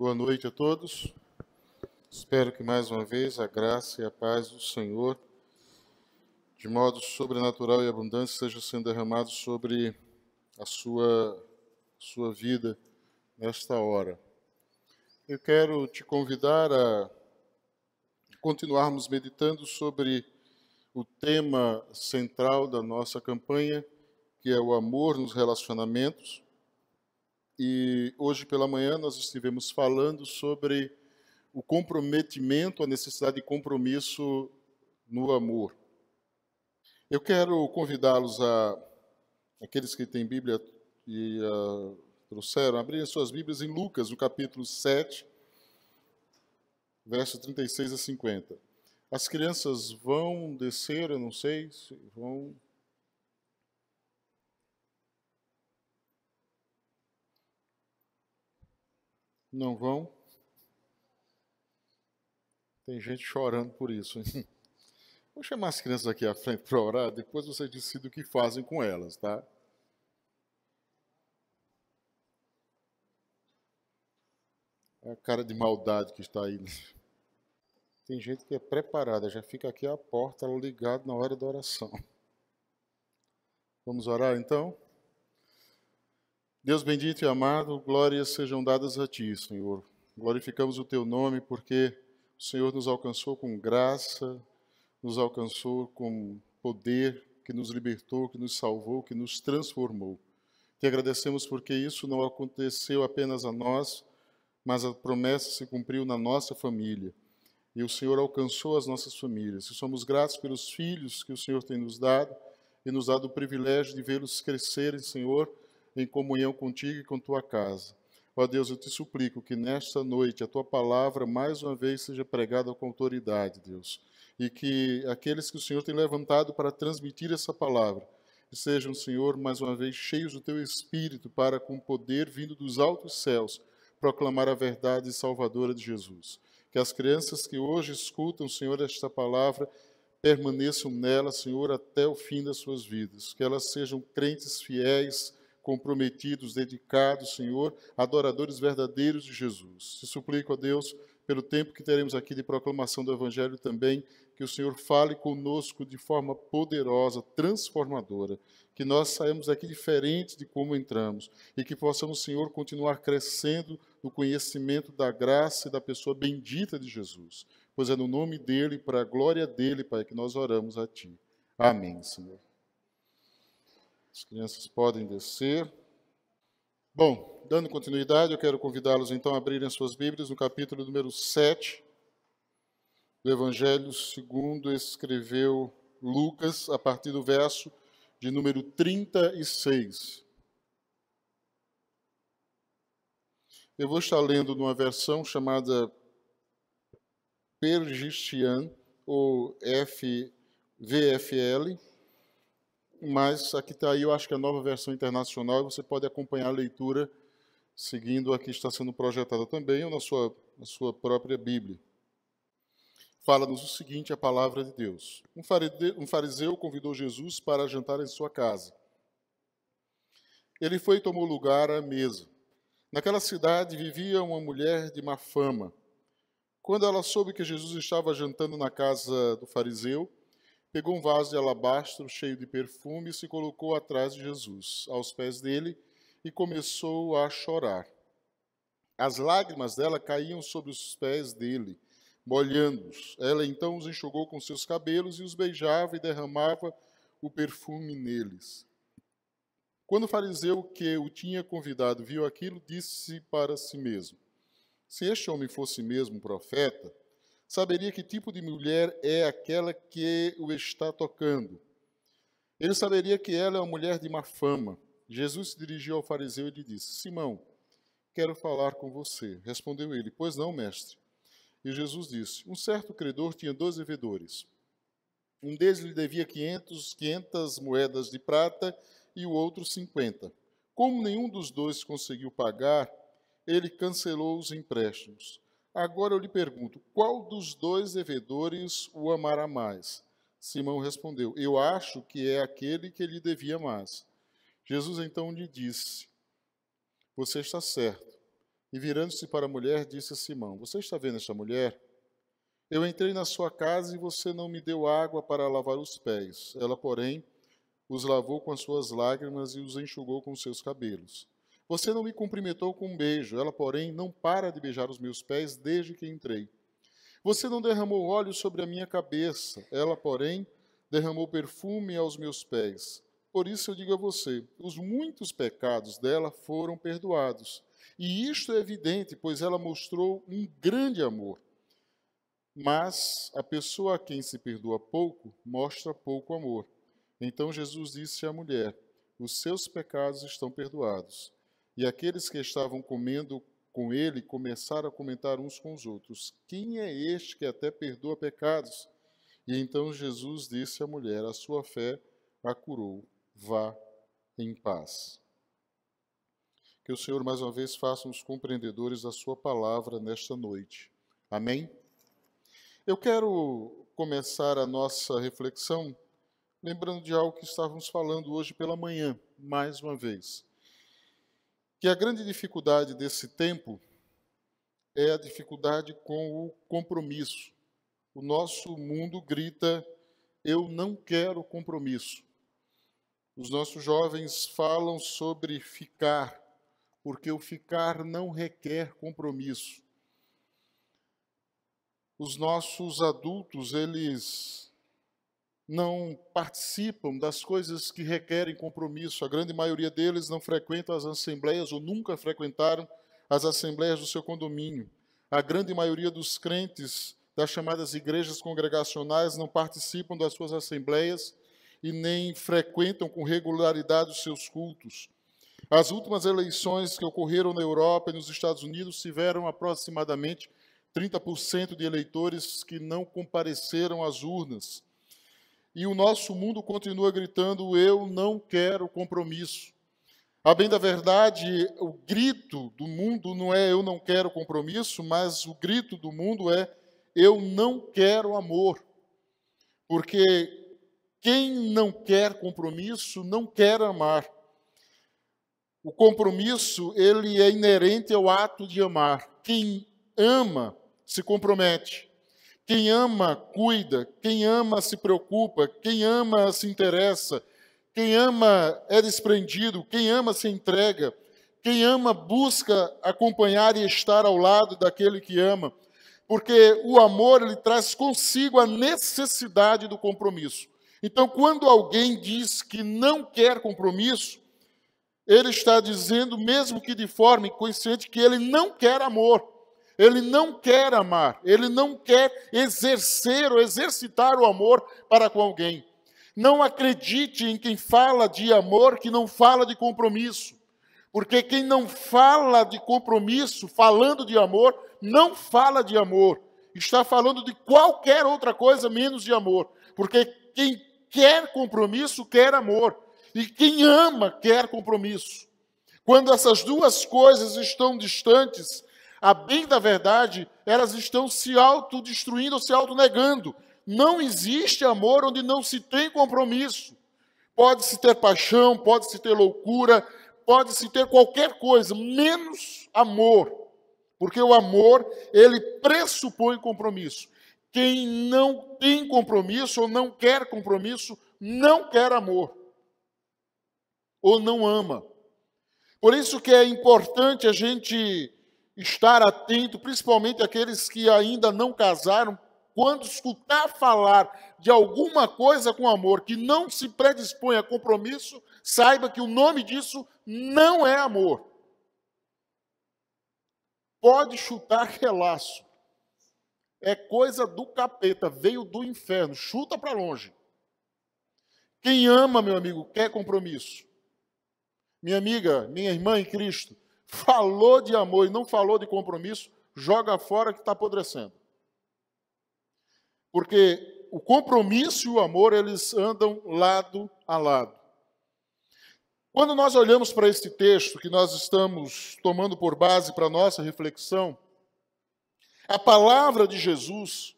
Boa noite a todos. Espero que mais uma vez a graça e a paz do Senhor, de modo sobrenatural e abundante, seja sendo derramado sobre a sua, sua vida nesta hora. Eu quero te convidar a continuarmos meditando sobre o tema central da nossa campanha, que é o amor nos relacionamentos. E hoje pela manhã nós estivemos falando sobre o comprometimento, a necessidade de compromisso no amor. Eu quero convidá-los a aqueles que têm Bíblia e uh, trouxeram, abrirem suas Bíblias em Lucas, no capítulo 7, versos 36 a 50. As crianças vão descer, eu não sei, se vão Não vão? Tem gente chorando por isso. Hein? Vou chamar as crianças aqui à frente para orar, depois vocês decidem o que fazem com elas, tá? É a cara de maldade que está aí. Tem gente que é preparada, já fica aqui à porta ligado na hora da oração. Vamos orar então? Deus bendito e amado, glórias sejam dadas a Ti, Senhor. Glorificamos o Teu nome porque o Senhor nos alcançou com graça, nos alcançou com poder, que nos libertou, que nos salvou, que nos transformou. Te agradecemos porque isso não aconteceu apenas a nós, mas a promessa se cumpriu na nossa família. E o Senhor alcançou as nossas famílias. E somos gratos pelos filhos que o Senhor tem nos dado e nos dado o privilégio de vê-los crescerem, Senhor, em comunhão contigo e com tua casa. Ó Deus, eu te suplico que nesta noite a tua palavra mais uma vez seja pregada com autoridade, Deus, e que aqueles que o Senhor tem levantado para transmitir essa palavra sejam, Senhor, mais uma vez cheios do teu espírito para com poder vindo dos altos céus proclamar a verdade salvadora de Jesus. Que as crianças que hoje escutam, Senhor, esta palavra permaneçam nela, Senhor, até o fim das suas vidas. Que elas sejam crentes fiéis comprometidos, dedicados, Senhor, adoradores verdadeiros de Jesus. Te suplico a Deus, pelo tempo que teremos aqui de proclamação do Evangelho também, que o Senhor fale conosco de forma poderosa, transformadora, que nós saímos aqui diferentes de como entramos e que possamos, Senhor, continuar crescendo no conhecimento da graça e da pessoa bendita de Jesus. Pois é no nome dele, para a glória dele, Pai, que nós oramos a Ti. Amém, Senhor. As crianças podem descer. Bom, dando continuidade, eu quero convidá-los então a abrirem suas Bíblias no capítulo número 7 do Evangelho segundo escreveu Lucas, a partir do verso de número 36. Eu vou estar lendo numa versão chamada Pergistian, ou FVFL, mas aqui está aí, eu acho que a nova versão internacional, você pode acompanhar a leitura seguindo a que está sendo projetada também, ou na sua, na sua própria Bíblia. Fala-nos o seguinte, a palavra de Deus. Um fariseu convidou Jesus para jantar em sua casa. Ele foi e tomou lugar à mesa. Naquela cidade vivia uma mulher de má fama. Quando ela soube que Jesus estava jantando na casa do fariseu, pegou um vaso de alabastro cheio de perfume e se colocou atrás de Jesus, aos pés dele, e começou a chorar. As lágrimas dela caíam sobre os pés dele, molhando-os. Ela então os enxugou com seus cabelos e os beijava e derramava o perfume neles. Quando o fariseu que o tinha convidado viu aquilo, disse para si mesmo: Se este homem fosse mesmo profeta, saberia que tipo de mulher é aquela que o está tocando. Ele saberia que ela é uma mulher de má fama. Jesus se dirigiu ao fariseu e lhe disse: Simão, quero falar com você. Respondeu ele: Pois não, mestre. E Jesus disse: Um certo credor tinha dois devedores. Um deles lhe devia 500, 500 moedas de prata e o outro 50. Como nenhum dos dois conseguiu pagar, ele cancelou os empréstimos. Agora eu lhe pergunto: qual dos dois devedores o amará mais? Simão respondeu: Eu acho que é aquele que lhe devia mais. Jesus então lhe disse: Você está certo. E virando-se para a mulher, disse a Simão: Você está vendo esta mulher? Eu entrei na sua casa e você não me deu água para lavar os pés. Ela, porém, os lavou com as suas lágrimas e os enxugou com seus cabelos. Você não me cumprimentou com um beijo. Ela, porém, não para de beijar os meus pés desde que entrei. Você não derramou óleo sobre a minha cabeça. Ela, porém, derramou perfume aos meus pés. Por isso eu digo a você: os muitos pecados dela foram perdoados. E isto é evidente, pois ela mostrou um grande amor. Mas a pessoa a quem se perdoa pouco mostra pouco amor. Então Jesus disse à mulher: Os seus pecados estão perdoados. E aqueles que estavam comendo com ele começaram a comentar uns com os outros: Quem é este que até perdoa pecados? E então Jesus disse à mulher: A sua fé a curou vá em paz. Que o Senhor mais uma vez faça nos compreendedores da Sua palavra nesta noite. Amém? Eu quero começar a nossa reflexão lembrando de algo que estávamos falando hoje pela manhã, mais uma vez. Que a grande dificuldade desse tempo é a dificuldade com o compromisso. O nosso mundo grita: eu não quero compromisso. Os nossos jovens falam sobre ficar, porque o ficar não requer compromisso. Os nossos adultos, eles não participam das coisas que requerem compromisso. A grande maioria deles não frequentam as assembleias ou nunca frequentaram as assembleias do seu condomínio. A grande maioria dos crentes das chamadas igrejas congregacionais não participam das suas assembleias e nem frequentam com regularidade os seus cultos. As últimas eleições que ocorreram na Europa e nos Estados Unidos tiveram aproximadamente 30% de eleitores que não compareceram às urnas. E o nosso mundo continua gritando: eu não quero compromisso. A bem da verdade, o grito do mundo não é eu não quero compromisso, mas o grito do mundo é eu não quero amor. Porque quem não quer compromisso não quer amar. O compromisso, ele é inerente ao ato de amar. Quem ama se compromete. Quem ama cuida, quem ama se preocupa, quem ama se interessa, quem ama é desprendido, quem ama se entrega, quem ama busca acompanhar e estar ao lado daquele que ama, porque o amor ele traz consigo a necessidade do compromisso. Então, quando alguém diz que não quer compromisso, ele está dizendo, mesmo que de forma inconsciente, que ele não quer amor, ele não quer amar, ele não quer exercer ou exercitar o amor para com alguém. Não acredite em quem fala de amor que não fala de compromisso, porque quem não fala de compromisso, falando de amor, não fala de amor, está falando de qualquer outra coisa menos de amor, porque quem quer compromisso, quer amor. E quem ama, quer compromisso. Quando essas duas coisas estão distantes, a bem da verdade, elas estão se autodestruindo se autonegando. Não existe amor onde não se tem compromisso. Pode-se ter paixão, pode-se ter loucura, pode-se ter qualquer coisa, menos amor. Porque o amor, ele pressupõe compromisso. Quem não tem compromisso ou não quer compromisso, não quer amor. Ou não ama. Por isso que é importante a gente estar atento, principalmente aqueles que ainda não casaram, quando escutar falar de alguma coisa com amor que não se predispõe a compromisso, saiba que o nome disso não é amor. Pode chutar relaço, é coisa do capeta, veio do inferno, chuta para longe. Quem ama, meu amigo, quer compromisso. Minha amiga, minha irmã em Cristo, falou de amor e não falou de compromisso, joga fora que está apodrecendo. Porque o compromisso e o amor, eles andam lado a lado. Quando nós olhamos para este texto que nós estamos tomando por base para a nossa reflexão, a palavra de Jesus,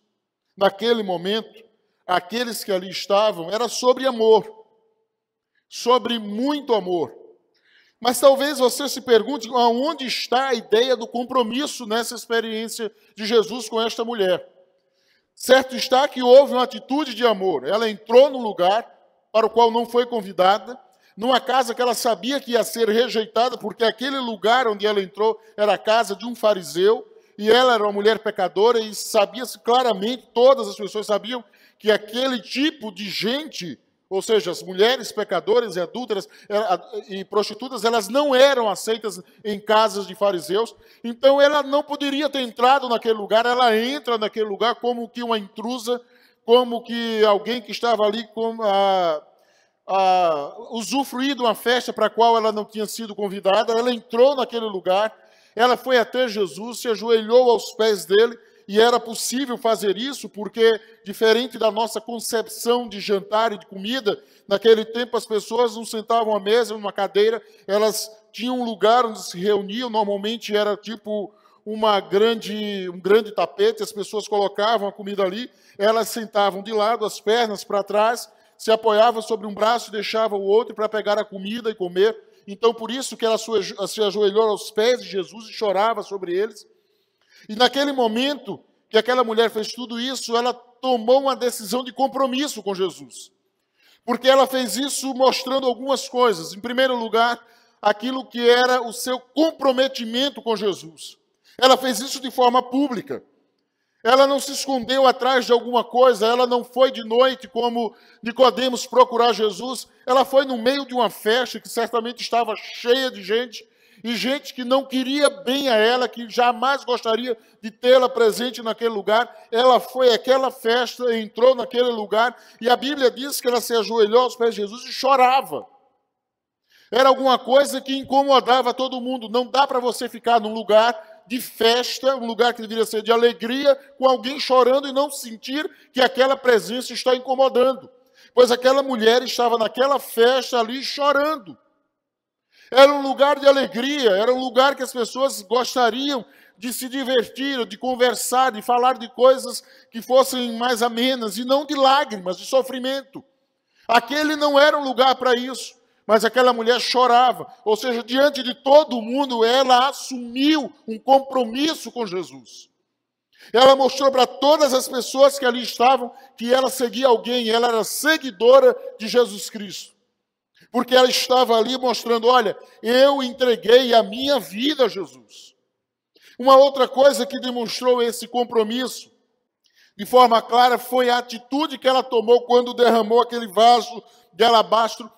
naquele momento, aqueles que ali estavam, era sobre amor, sobre muito amor. Mas talvez você se pergunte aonde está a ideia do compromisso nessa experiência de Jesus com esta mulher. Certo está que houve uma atitude de amor. Ela entrou no lugar para o qual não foi convidada, numa casa que ela sabia que ia ser rejeitada, porque aquele lugar onde ela entrou era a casa de um fariseu, e ela era uma mulher pecadora, e sabia-se claramente, todas as pessoas sabiam, que aquele tipo de gente ou seja, as mulheres pecadoras e adúlteras e prostitutas, elas não eram aceitas em casas de fariseus, então ela não poderia ter entrado naquele lugar, ela entra naquele lugar como que uma intrusa, como que alguém que estava ali com a, a usufruir de uma festa para a qual ela não tinha sido convidada, ela entrou naquele lugar, ela foi até Jesus, se ajoelhou aos pés dele, e era possível fazer isso porque, diferente da nossa concepção de jantar e de comida, naquele tempo as pessoas não sentavam à mesa, numa cadeira, elas tinham um lugar onde se reuniam, normalmente era tipo uma grande, um grande tapete, as pessoas colocavam a comida ali, elas sentavam de lado, as pernas para trás, se apoiavam sobre um braço e deixavam o outro para pegar a comida e comer. Então, por isso que ela se ajoelhou aos pés de Jesus e chorava sobre eles. E naquele momento que aquela mulher fez tudo isso, ela tomou uma decisão de compromisso com Jesus. Porque ela fez isso mostrando algumas coisas. Em primeiro lugar, aquilo que era o seu comprometimento com Jesus. Ela fez isso de forma pública. Ela não se escondeu atrás de alguma coisa, ela não foi de noite como Nicodemos procurar Jesus, ela foi no meio de uma festa que certamente estava cheia de gente, e gente que não queria bem a ela, que jamais gostaria de tê-la presente naquele lugar. Ela foi àquela festa, entrou naquele lugar, e a Bíblia diz que ela se ajoelhou aos pés de Jesus e chorava. Era alguma coisa que incomodava todo mundo. Não dá para você ficar num lugar de festa, um lugar que deveria ser de alegria, com alguém chorando e não sentir que aquela presença está incomodando. Pois aquela mulher estava naquela festa ali chorando. Era um lugar de alegria, era um lugar que as pessoas gostariam de se divertir, de conversar, de falar de coisas que fossem mais amenas e não de lágrimas, de sofrimento. Aquele não era um lugar para isso, mas aquela mulher chorava, ou seja, diante de todo mundo, ela assumiu um compromisso com Jesus. Ela mostrou para todas as pessoas que ali estavam que ela seguia alguém, ela era seguidora de Jesus Cristo porque ela estava ali mostrando: olha, eu entreguei a minha vida a Jesus. Uma outra coisa que demonstrou esse compromisso de forma clara foi a atitude que ela tomou quando derramou aquele vaso de alabastro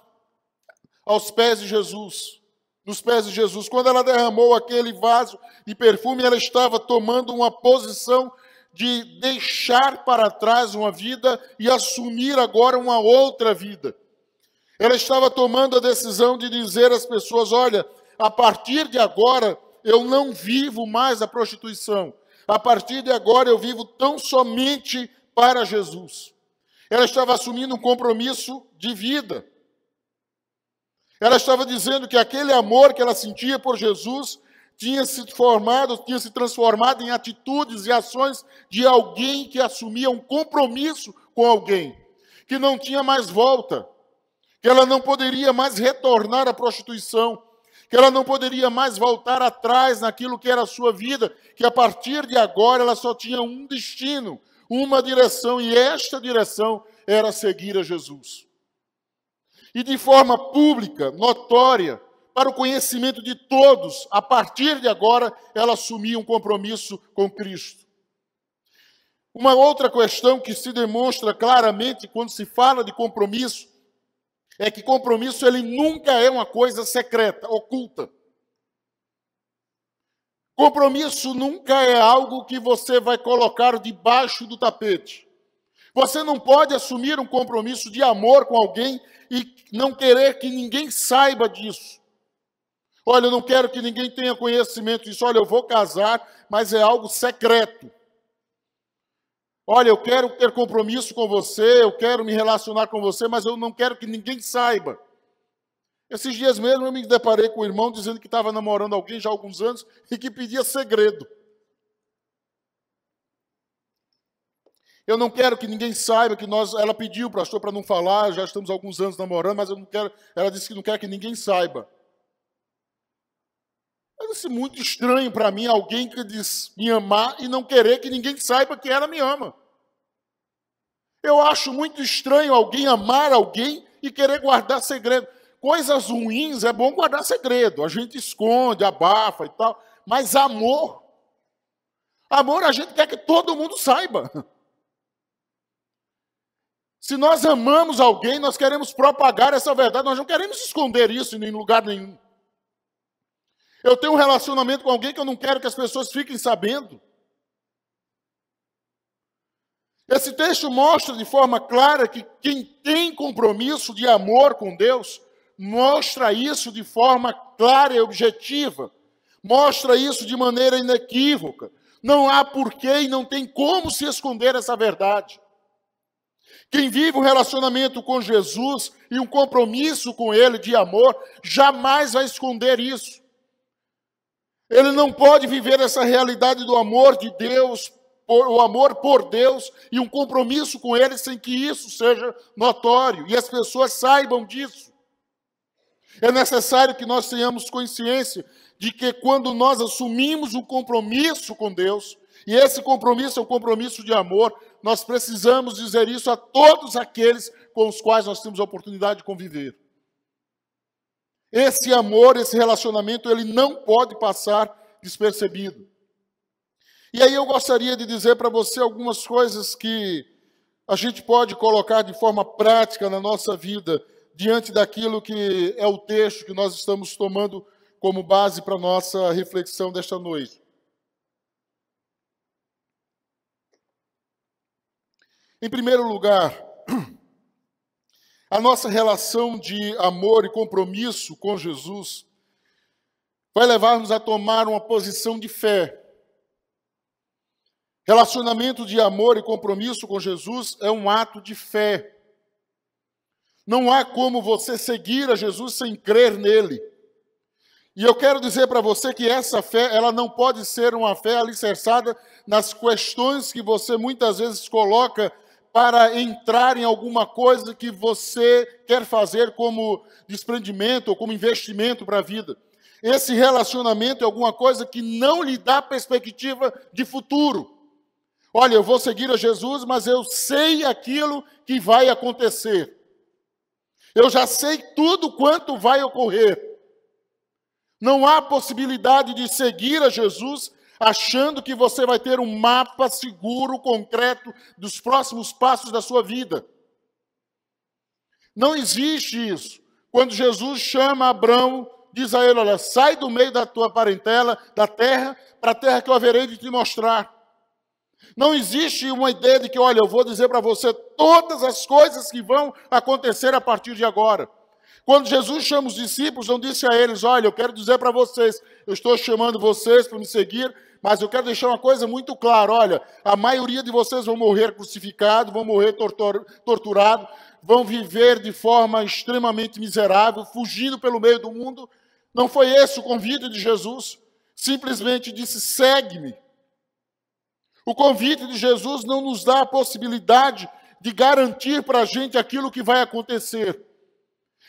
aos pés de Jesus. Nos pés de Jesus. Quando ela derramou aquele vaso de perfume, ela estava tomando uma posição de deixar para trás uma vida e assumir agora uma outra vida. Ela estava tomando a decisão de dizer às pessoas: olha, a partir de agora eu não vivo mais a prostituição. A partir de agora eu vivo tão somente para Jesus. Ela estava assumindo um compromisso de vida. Ela estava dizendo que aquele amor que ela sentia por Jesus tinha se formado, tinha se transformado em atitudes e ações de alguém que assumia um compromisso com alguém, que não tinha mais volta que ela não poderia mais retornar à prostituição, que ela não poderia mais voltar atrás naquilo que era a sua vida, que a partir de agora ela só tinha um destino, uma direção, e esta direção era seguir a Jesus. E de forma pública, notória, para o conhecimento de todos, a partir de agora ela assumia um compromisso com Cristo. Uma outra questão que se demonstra claramente quando se fala de compromisso é que compromisso ele nunca é uma coisa secreta, oculta. Compromisso nunca é algo que você vai colocar debaixo do tapete. Você não pode assumir um compromisso de amor com alguém e não querer que ninguém saiba disso. Olha, eu não quero que ninguém tenha conhecimento disso. Olha, eu vou casar, mas é algo secreto. Olha, eu quero ter compromisso com você, eu quero me relacionar com você, mas eu não quero que ninguém saiba. Esses dias mesmo eu me deparei com o irmão dizendo que estava namorando alguém já há alguns anos e que pedia segredo. Eu não quero que ninguém saiba que nós. Ela pediu, pastor, para não falar, já estamos há alguns anos namorando, mas eu não quero. Ela disse que não quer que ninguém saiba. Parece muito estranho para mim alguém que diz me amar e não querer que ninguém saiba que ela me ama. Eu acho muito estranho alguém amar alguém e querer guardar segredo. Coisas ruins é bom guardar segredo. A gente esconde, abafa e tal. Mas amor, amor a gente quer que todo mundo saiba. Se nós amamos alguém, nós queremos propagar essa verdade, nós não queremos esconder isso em lugar nenhum. Eu tenho um relacionamento com alguém que eu não quero que as pessoas fiquem sabendo. Esse texto mostra de forma clara que quem tem compromisso de amor com Deus, mostra isso de forma clara e objetiva, mostra isso de maneira inequívoca. Não há porquê e não tem como se esconder essa verdade. Quem vive um relacionamento com Jesus e um compromisso com Ele de amor, jamais vai esconder isso. Ele não pode viver essa realidade do amor de Deus, o amor por Deus e um compromisso com Ele sem que isso seja notório e as pessoas saibam disso. É necessário que nós tenhamos consciência de que quando nós assumimos um compromisso com Deus, e esse compromisso é um compromisso de amor, nós precisamos dizer isso a todos aqueles com os quais nós temos a oportunidade de conviver. Esse amor, esse relacionamento, ele não pode passar despercebido. E aí eu gostaria de dizer para você algumas coisas que a gente pode colocar de forma prática na nossa vida, diante daquilo que é o texto que nós estamos tomando como base para a nossa reflexão desta noite. Em primeiro lugar, a nossa relação de amor e compromisso com Jesus vai levar-nos a tomar uma posição de fé. Relacionamento de amor e compromisso com Jesus é um ato de fé. Não há como você seguir a Jesus sem crer nele. E eu quero dizer para você que essa fé, ela não pode ser uma fé alicerçada nas questões que você muitas vezes coloca para entrar em alguma coisa que você quer fazer como desprendimento ou como investimento para a vida. Esse relacionamento é alguma coisa que não lhe dá perspectiva de futuro. Olha, eu vou seguir a Jesus, mas eu sei aquilo que vai acontecer. Eu já sei tudo quanto vai ocorrer. Não há possibilidade de seguir a Jesus achando que você vai ter um mapa seguro, concreto dos próximos passos da sua vida. Não existe isso. Quando Jesus chama Abraão, diz a ele: Olha, sai do meio da tua parentela, da terra, para a terra que eu haverei de te mostrar. Não existe uma ideia de que, olha, eu vou dizer para você todas as coisas que vão acontecer a partir de agora. Quando Jesus chama os discípulos, não disse a eles: Olha, eu quero dizer para vocês, eu estou chamando vocês para me seguir, mas eu quero deixar uma coisa muito clara: olha, a maioria de vocês vão morrer crucificado, vão morrer tortur torturado, vão viver de forma extremamente miserável, fugindo pelo meio do mundo. Não foi esse o convite de Jesus. Simplesmente disse: segue-me. O convite de Jesus não nos dá a possibilidade de garantir para a gente aquilo que vai acontecer.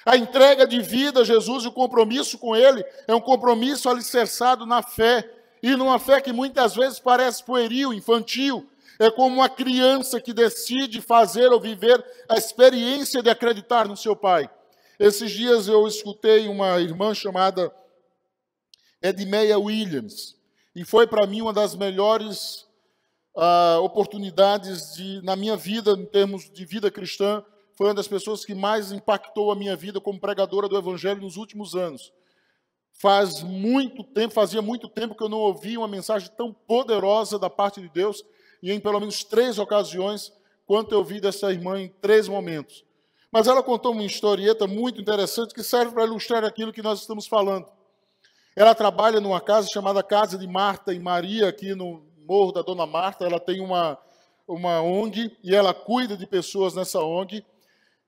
A entrega de vida a Jesus e o compromisso com Ele é um compromisso alicerçado na fé, e numa fé que muitas vezes parece pueril, infantil. É como uma criança que decide fazer ou viver a experiência de acreditar no seu pai. Esses dias eu escutei uma irmã chamada Edmeia Williams, e foi para mim uma das melhores uh, oportunidades de, na minha vida, em termos de vida cristã, foi uma das pessoas que mais impactou a minha vida como pregadora do Evangelho nos últimos anos. Faz muito tempo, fazia muito tempo que eu não ouvia uma mensagem tão poderosa da parte de Deus, e em pelo menos três ocasiões, quanto eu vi dessa irmã em três momentos. Mas ela contou uma historieta muito interessante que serve para ilustrar aquilo que nós estamos falando. Ela trabalha numa casa chamada Casa de Marta e Maria, aqui no Morro da Dona Marta. Ela tem uma, uma ONG e ela cuida de pessoas nessa ONG.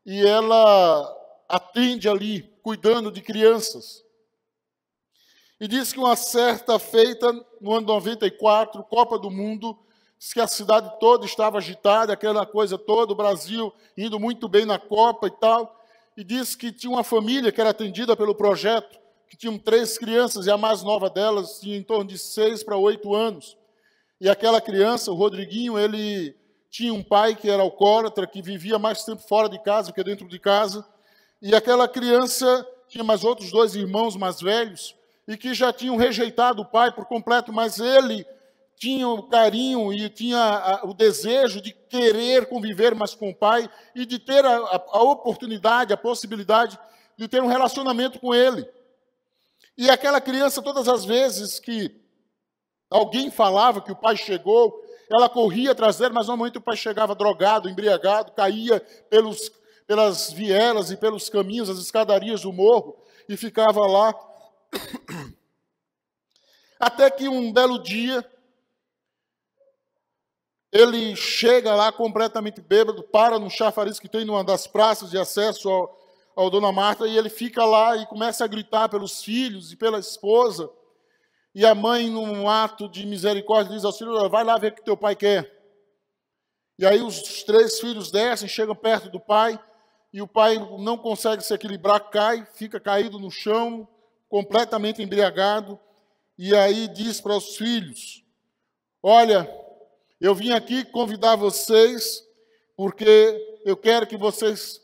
E ela atende ali, cuidando de crianças. E diz que uma certa feita, no ano 94, Copa do Mundo, diz que a cidade toda estava agitada, aquela coisa toda, o Brasil indo muito bem na Copa e tal. E diz que tinha uma família que era atendida pelo projeto que tinham três crianças e a mais nova delas tinha em torno de seis para oito anos. E aquela criança, o Rodriguinho, ele tinha um pai que era alcoólatra, que vivia mais tempo fora de casa do que dentro de casa. E aquela criança tinha mais outros dois irmãos mais velhos e que já tinham rejeitado o pai por completo, mas ele tinha o carinho e tinha o desejo de querer conviver mais com o pai e de ter a, a oportunidade, a possibilidade de ter um relacionamento com ele. E aquela criança, todas as vezes que alguém falava que o pai chegou, ela corria atrás dele, mas normalmente o pai chegava drogado, embriagado, caía pelos, pelas vielas e pelos caminhos, as escadarias do morro, e ficava lá. Até que um belo dia, ele chega lá completamente bêbado, para no chafariz que tem numa das praças de acesso ao, ao Dona Marta, e ele fica lá e começa a gritar pelos filhos e pela esposa. E a mãe, num ato de misericórdia, diz ao filho: Vai lá ver o que teu pai quer. E aí os três filhos descem, chegam perto do pai, e o pai não consegue se equilibrar, cai, fica caído no chão, completamente embriagado. E aí diz para os filhos: Olha, eu vim aqui convidar vocês porque eu quero que vocês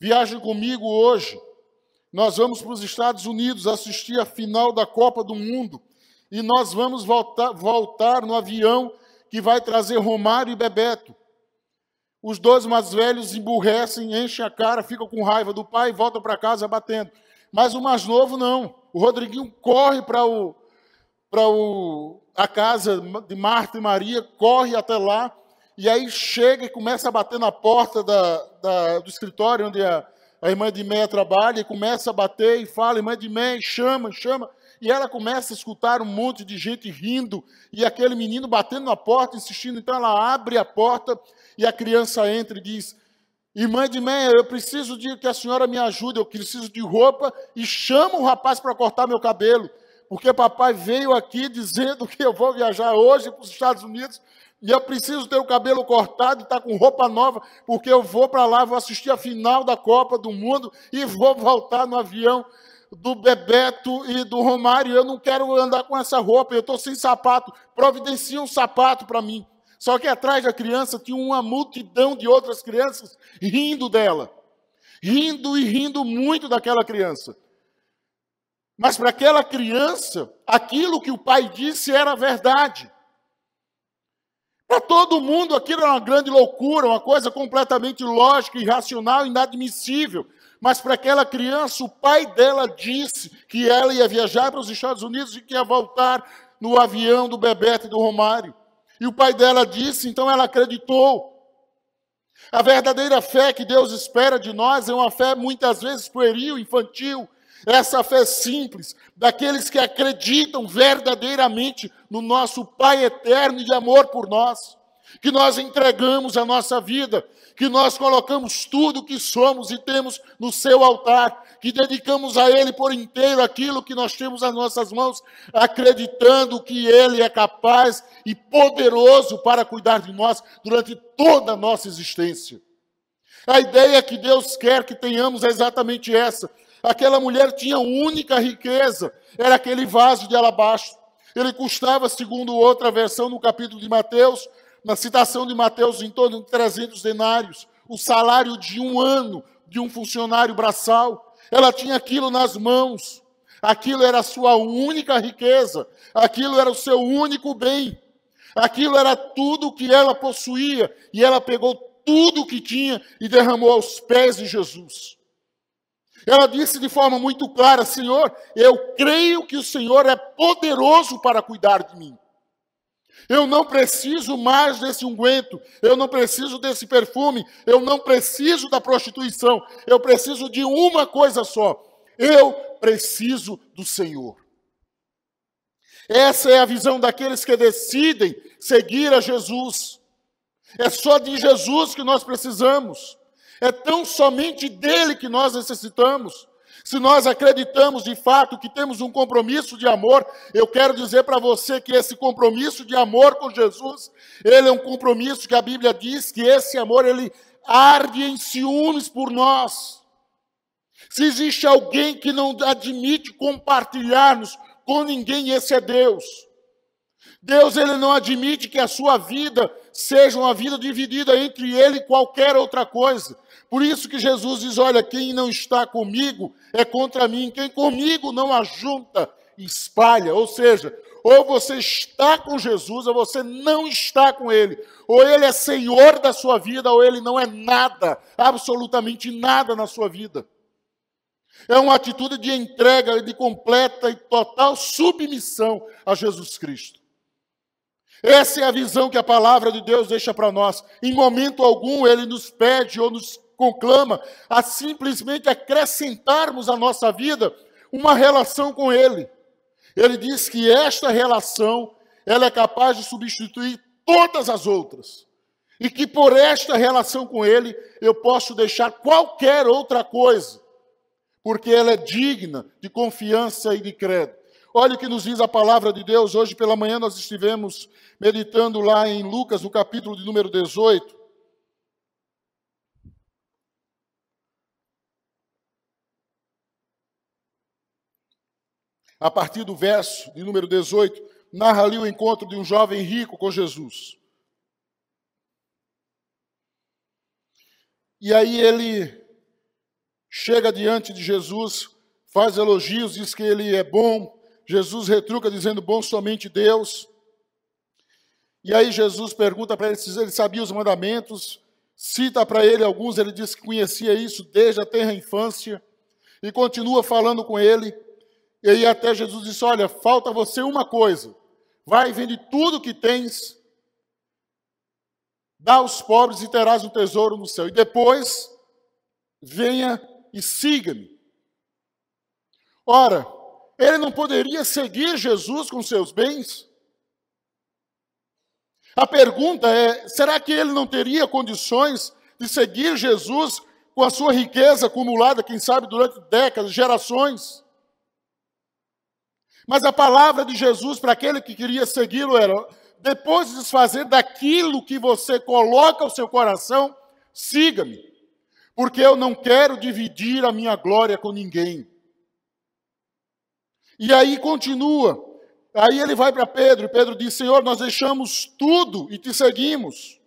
viajem comigo hoje. Nós vamos para os Estados Unidos assistir a final da Copa do Mundo e nós vamos voltar, voltar no avião que vai trazer Romário e Bebeto. Os dois mais velhos emburrecem, enchem a cara, ficam com raiva do pai e voltam para casa batendo. Mas o mais novo não. O Rodriguinho corre para o, para o, a casa de Marta e Maria, corre até lá, e aí chega e começa a bater na porta da, da, do escritório onde a, a irmã de Meia trabalha, e começa a bater e fala, irmã de Meia, chama, chama, e ela começa a escutar um monte de gente rindo, e aquele menino batendo na porta, insistindo, então ela abre a porta, e a criança entra e diz, Irmã de Meia, eu preciso de que a senhora me ajude, eu preciso de roupa, e chama o rapaz para cortar meu cabelo porque papai veio aqui dizendo que eu vou viajar hoje para os Estados Unidos e eu preciso ter o cabelo cortado e estar tá com roupa nova, porque eu vou para lá, vou assistir a final da Copa do Mundo e vou voltar no avião do Bebeto e do Romário. Eu não quero andar com essa roupa, eu estou sem sapato. Providencia um sapato para mim. Só que atrás da criança tinha uma multidão de outras crianças rindo dela. Rindo e rindo muito daquela criança. Mas para aquela criança, aquilo que o pai disse era verdade. Para todo mundo aquilo era uma grande loucura, uma coisa completamente lógica, irracional, inadmissível. Mas para aquela criança, o pai dela disse que ela ia viajar para os Estados Unidos e que ia voltar no avião do Bebeto e do Romário. E o pai dela disse, então ela acreditou. A verdadeira fé que Deus espera de nós é uma fé muitas vezes pueril, infantil, essa fé simples daqueles que acreditam verdadeiramente no nosso Pai eterno de amor por nós, que nós entregamos a nossa vida, que nós colocamos tudo o que somos e temos no seu altar, que dedicamos a Ele por inteiro aquilo que nós temos nas nossas mãos, acreditando que Ele é capaz e poderoso para cuidar de nós durante toda a nossa existência. A ideia que Deus quer que tenhamos é exatamente essa: Aquela mulher tinha única riqueza, era aquele vaso de alabastro. Ele custava, segundo outra versão no capítulo de Mateus, na citação de Mateus, em torno de 300 denários, o salário de um ano de um funcionário braçal. Ela tinha aquilo nas mãos, aquilo era a sua única riqueza, aquilo era o seu único bem, aquilo era tudo que ela possuía, e ela pegou tudo o que tinha e derramou aos pés de Jesus. Ela disse de forma muito clara: Senhor, eu creio que o Senhor é poderoso para cuidar de mim. Eu não preciso mais desse unguento, eu não preciso desse perfume, eu não preciso da prostituição, eu preciso de uma coisa só: eu preciso do Senhor. Essa é a visão daqueles que decidem seguir a Jesus. É só de Jesus que nós precisamos. É tão somente dele que nós necessitamos. Se nós acreditamos de fato que temos um compromisso de amor, eu quero dizer para você que esse compromisso de amor com Jesus, ele é um compromisso que a Bíblia diz que esse amor ele arde em ciúmes por nós. Se existe alguém que não admite compartilharmos com ninguém, esse é Deus. Deus ele não admite que a sua vida seja uma vida dividida entre ele e qualquer outra coisa. Por isso que Jesus diz: Olha, quem não está comigo é contra mim, quem comigo não ajunta, espalha. Ou seja, ou você está com Jesus, ou você não está com Ele. Ou Ele é Senhor da sua vida, ou Ele não é nada, absolutamente nada na sua vida. É uma atitude de entrega, de completa e total submissão a Jesus Cristo. Essa é a visão que a palavra de Deus deixa para nós. Em momento algum, Ele nos pede ou nos conclama a simplesmente acrescentarmos à nossa vida uma relação com Ele. Ele diz que esta relação ela é capaz de substituir todas as outras. E que por esta relação com Ele eu posso deixar qualquer outra coisa, porque ela é digna de confiança e de credo. Olha o que nos diz a palavra de Deus. Hoje pela manhã nós estivemos meditando lá em Lucas, no capítulo de número 18. a partir do verso de número 18, narra ali o encontro de um jovem rico com Jesus. E aí ele chega diante de Jesus, faz elogios, diz que ele é bom. Jesus retruca dizendo: Bom somente Deus. E aí Jesus pergunta para ele se ele sabia os mandamentos, cita para ele alguns, ele diz que conhecia isso desde a terra infância, e continua falando com ele. E aí até Jesus disse: Olha, falta você uma coisa. Vai, vende tudo que tens, dá aos pobres e terás um tesouro no céu. E depois, venha e siga-me. Ora, ele não poderia seguir Jesus com seus bens? A pergunta é: será que ele não teria condições de seguir Jesus com a sua riqueza acumulada, quem sabe, durante décadas, gerações? Mas a palavra de Jesus para aquele que queria segui-lo era: depois de desfazer daquilo que você coloca o seu coração, siga-me, porque eu não quero dividir a minha glória com ninguém. E aí continua. Aí ele vai para Pedro, e Pedro diz: Senhor, nós deixamos tudo e te seguimos.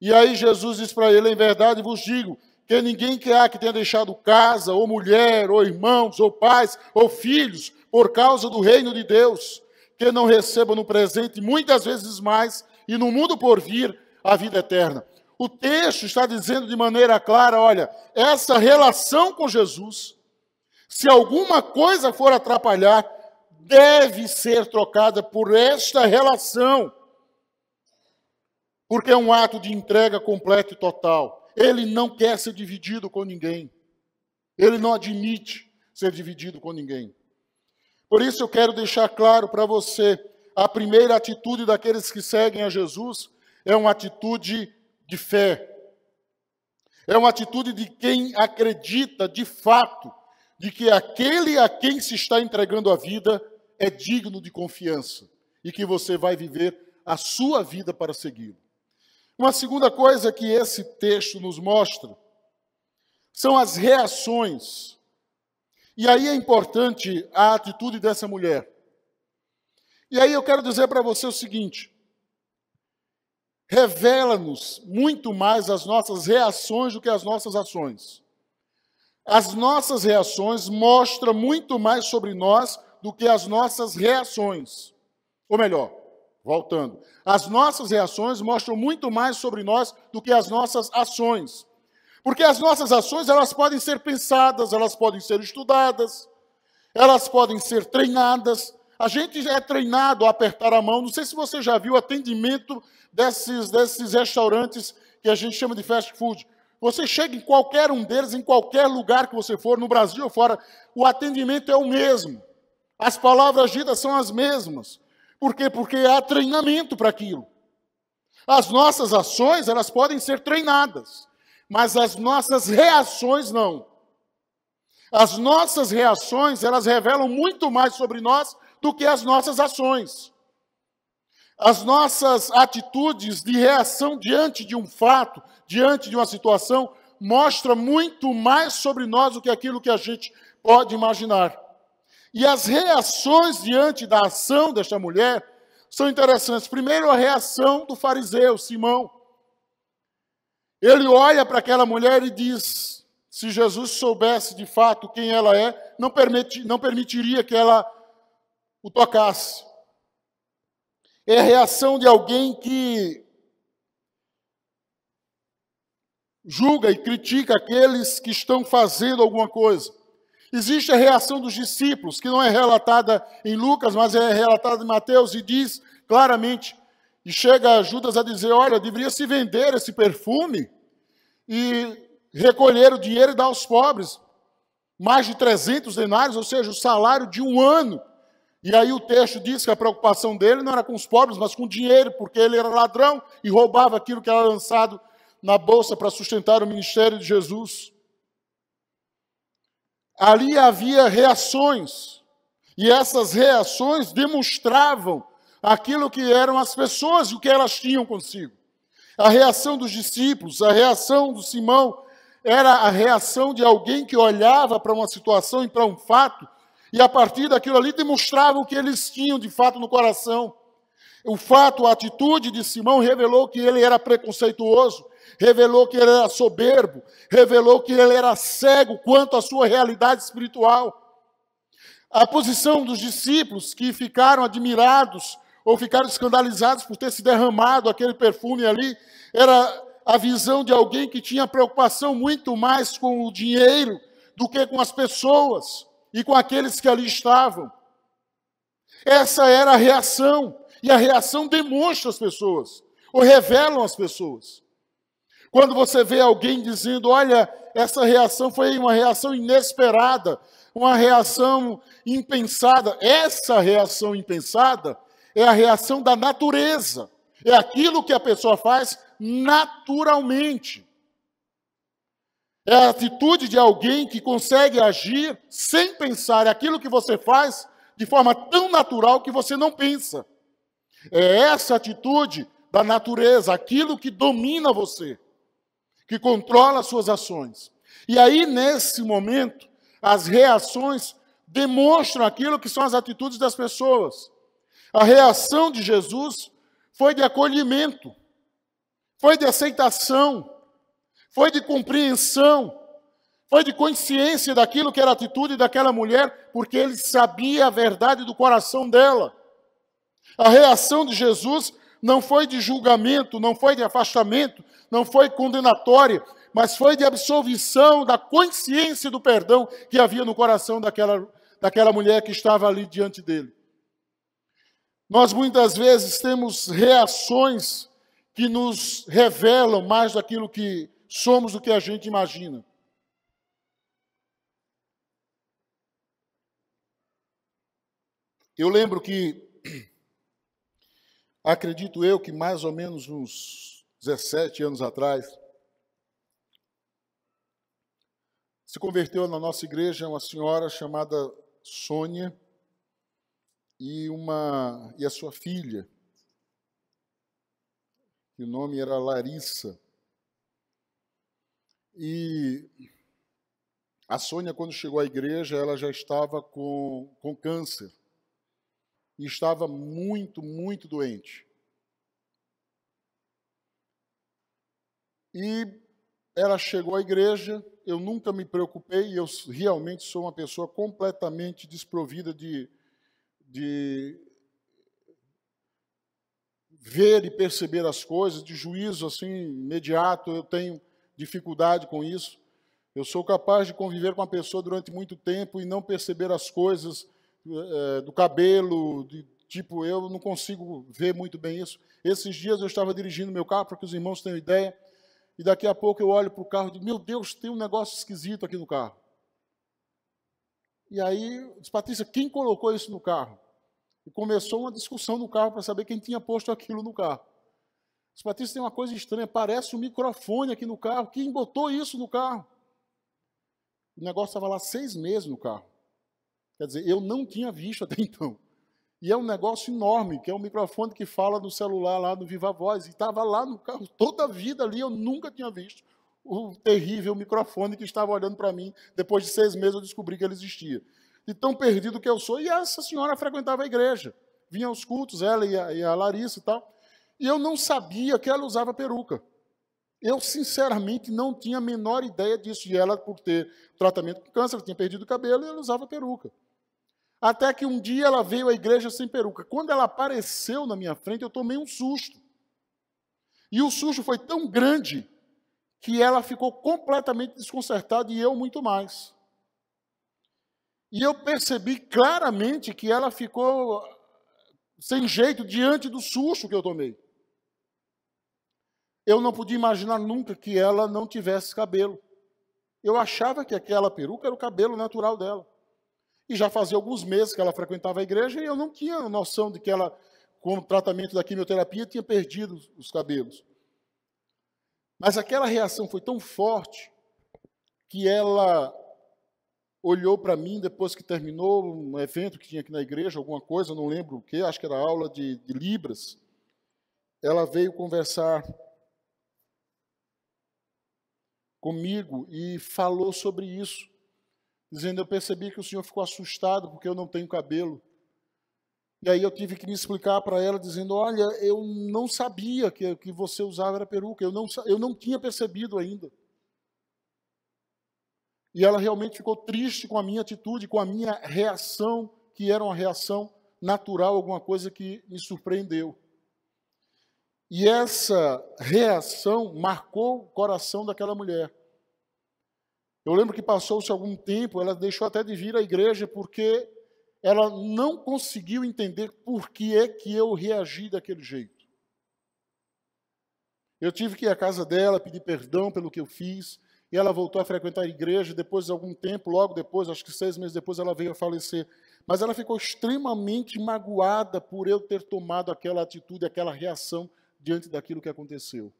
E aí Jesus diz para ele: Em verdade vos digo que ninguém que há que tenha deixado casa, ou mulher, ou irmãos, ou pais, ou filhos, por causa do reino de Deus, que não receba no presente muitas vezes mais e no mundo por vir a vida eterna. O texto está dizendo de maneira clara: olha, essa relação com Jesus, se alguma coisa for atrapalhar, deve ser trocada por esta relação, porque é um ato de entrega completa e total. Ele não quer ser dividido com ninguém, ele não admite ser dividido com ninguém. Por isso eu quero deixar claro para você: a primeira atitude daqueles que seguem a Jesus é uma atitude de fé. É uma atitude de quem acredita de fato de que aquele a quem se está entregando a vida é digno de confiança e que você vai viver a sua vida para segui-lo. Uma segunda coisa que esse texto nos mostra são as reações e aí é importante a atitude dessa mulher. E aí eu quero dizer para você o seguinte: revela-nos muito mais as nossas reações do que as nossas ações. As nossas reações mostram muito mais sobre nós do que as nossas reações. Ou melhor, voltando, as nossas reações mostram muito mais sobre nós do que as nossas ações. Porque as nossas ações, elas podem ser pensadas, elas podem ser estudadas, elas podem ser treinadas. A gente é treinado a apertar a mão. Não sei se você já viu o atendimento desses, desses restaurantes que a gente chama de fast food. Você chega em qualquer um deles, em qualquer lugar que você for, no Brasil ou fora, o atendimento é o mesmo. As palavras ditas são as mesmas. Por quê? Porque há treinamento para aquilo. As nossas ações, elas podem ser treinadas mas as nossas reações não. As nossas reações, elas revelam muito mais sobre nós do que as nossas ações. As nossas atitudes de reação diante de um fato, diante de uma situação, mostra muito mais sobre nós do que aquilo que a gente pode imaginar. E as reações diante da ação desta mulher são interessantes. Primeiro, a reação do fariseu, Simão. Ele olha para aquela mulher e diz: se Jesus soubesse de fato quem ela é, não, permiti, não permitiria que ela o tocasse. É a reação de alguém que julga e critica aqueles que estão fazendo alguma coisa. Existe a reação dos discípulos, que não é relatada em Lucas, mas é relatada em Mateus, e diz claramente, e chega Judas a dizer: Olha, deveria se vender esse perfume e recolher o dinheiro e dar aos pobres. Mais de 300 denários, ou seja, o salário de um ano. E aí o texto diz que a preocupação dele não era com os pobres, mas com o dinheiro, porque ele era ladrão e roubava aquilo que era lançado na bolsa para sustentar o ministério de Jesus. Ali havia reações, e essas reações demonstravam aquilo que eram as pessoas e o que elas tinham consigo. A reação dos discípulos, a reação do Simão, era a reação de alguém que olhava para uma situação e para um fato, e a partir daquilo ali demonstrava o que eles tinham de fato no coração. O fato, a atitude de Simão revelou que ele era preconceituoso, revelou que ele era soberbo, revelou que ele era cego quanto à sua realidade espiritual. A posição dos discípulos que ficaram admirados ou ficaram escandalizados por ter se derramado aquele perfume ali, era a visão de alguém que tinha preocupação muito mais com o dinheiro do que com as pessoas e com aqueles que ali estavam. Essa era a reação, e a reação demonstra as pessoas, ou revelam as pessoas. Quando você vê alguém dizendo, olha, essa reação foi uma reação inesperada, uma reação impensada, essa reação impensada é a reação da natureza, é aquilo que a pessoa faz naturalmente. É a atitude de alguém que consegue agir sem pensar, aquilo que você faz de forma tão natural que você não pensa. É essa atitude da natureza, aquilo que domina você que controla as suas ações. E aí, nesse momento, as reações demonstram aquilo que são as atitudes das pessoas. A reação de Jesus foi de acolhimento, foi de aceitação, foi de compreensão, foi de consciência daquilo que era a atitude daquela mulher, porque ele sabia a verdade do coração dela. A reação de Jesus não foi de julgamento, não foi de afastamento, não foi condenatória, mas foi de absolvição da consciência do perdão que havia no coração daquela, daquela mulher que estava ali diante dele. Nós muitas vezes temos reações que nos revelam mais daquilo que somos do que a gente imagina. Eu lembro que, acredito eu, que mais ou menos uns 17 anos atrás, se converteu na nossa igreja uma senhora chamada Sônia e uma e a sua filha. E o nome era Larissa. E a Sônia, quando chegou à igreja, ela já estava com, com câncer. E estava muito, muito doente. E ela chegou à igreja, eu nunca me preocupei, eu realmente sou uma pessoa completamente desprovida de, de ver e perceber as coisas, de juízo assim imediato, eu tenho dificuldade com isso. Eu sou capaz de conviver com uma pessoa durante muito tempo e não perceber as coisas é, do cabelo, de, tipo, eu não consigo ver muito bem isso. Esses dias eu estava dirigindo meu carro, para que os irmãos tenham ideia, e daqui a pouco eu olho para o carro e digo, meu Deus, tem um negócio esquisito aqui no carro. E aí, diz, Patrícia, quem colocou isso no carro? E começou uma discussão no carro para saber quem tinha posto aquilo no carro. Diz, Patrícia, tem uma coisa estranha, parece um microfone aqui no carro. Quem botou isso no carro? O negócio estava lá seis meses no carro. Quer dizer, eu não tinha visto até então. E é um negócio enorme, que é um microfone que fala no celular lá no Viva Voz. E estava lá no carro toda a vida ali, eu nunca tinha visto o terrível microfone que estava olhando para mim. Depois de seis meses eu descobri que ele existia. De tão perdido que eu sou. E essa senhora frequentava a igreja. Vinha aos cultos, ela e a, e a Larissa e tal. E eu não sabia que ela usava peruca. Eu, sinceramente, não tinha a menor ideia disso. E ela, por ter tratamento com câncer, tinha perdido o cabelo e ela usava peruca. Até que um dia ela veio à igreja sem peruca. Quando ela apareceu na minha frente, eu tomei um susto. E o susto foi tão grande que ela ficou completamente desconcertada e eu muito mais. E eu percebi claramente que ela ficou sem jeito diante do susto que eu tomei. Eu não podia imaginar nunca que ela não tivesse cabelo. Eu achava que aquela peruca era o cabelo natural dela. E já fazia alguns meses que ela frequentava a igreja e eu não tinha noção de que ela, com o tratamento da quimioterapia, tinha perdido os cabelos. Mas aquela reação foi tão forte que ela olhou para mim depois que terminou um evento que tinha aqui na igreja, alguma coisa, não lembro o que, acho que era aula de, de Libras. Ela veio conversar comigo e falou sobre isso, dizendo: Eu percebi que o senhor ficou assustado porque eu não tenho cabelo. E aí eu tive que me explicar para ela, dizendo: Olha, eu não sabia que, que você usava era peruca, eu não, eu não tinha percebido ainda. E ela realmente ficou triste com a minha atitude, com a minha reação, que era uma reação natural, alguma coisa que me surpreendeu. E essa reação marcou o coração daquela mulher. Eu lembro que passou-se algum tempo, ela deixou até de vir à igreja porque ela não conseguiu entender por que é que eu reagi daquele jeito. Eu tive que ir à casa dela, pedir perdão pelo que eu fiz, e ela voltou a frequentar a igreja. Depois de algum tempo, logo depois, acho que seis meses depois, ela veio a falecer. Mas ela ficou extremamente magoada por eu ter tomado aquela atitude, aquela reação diante daquilo que aconteceu.